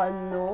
欢乐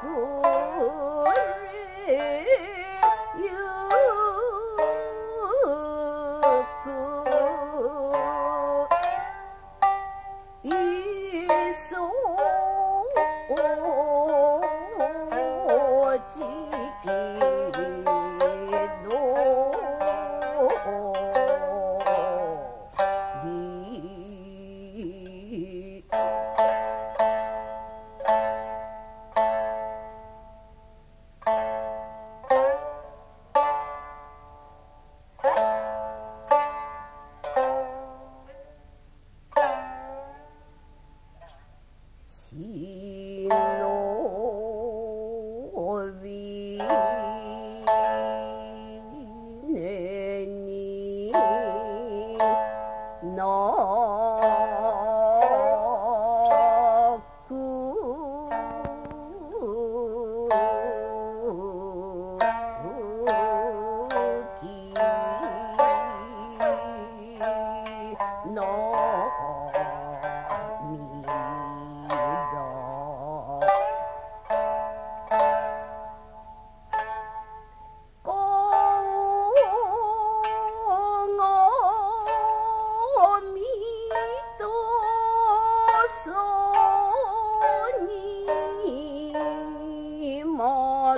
国。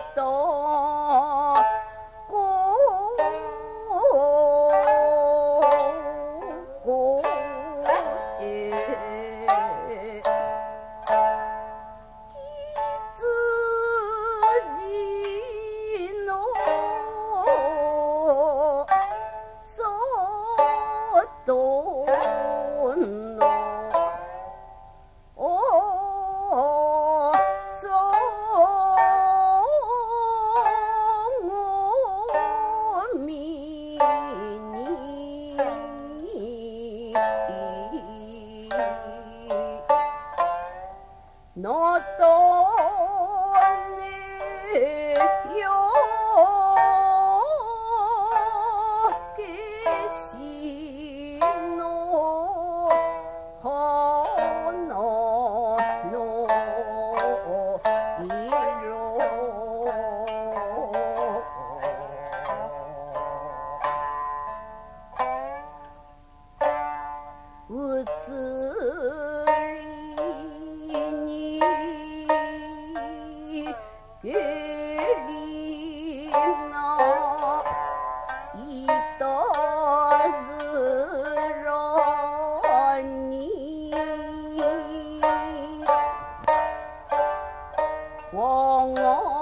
Corto. 喜怒